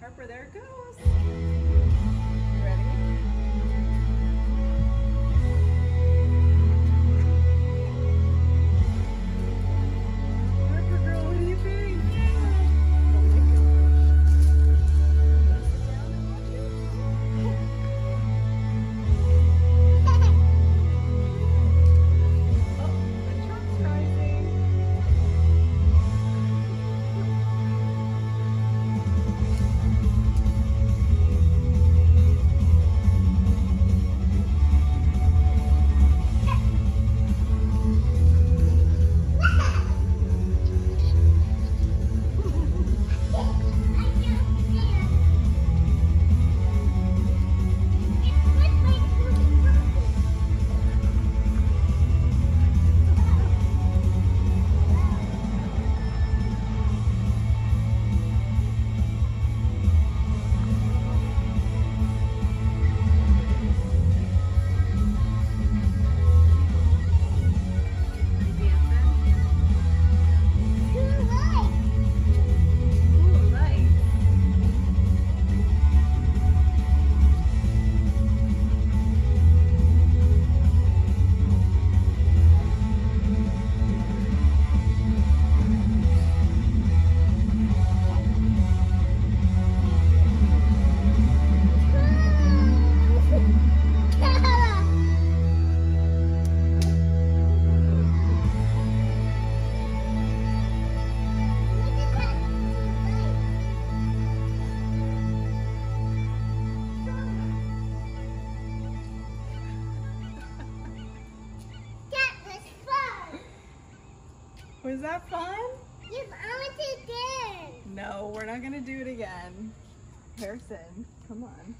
Harper, there it goes. Was that fun? Yes, I want to do it again. No, we're not gonna do it again. Harrison, come on.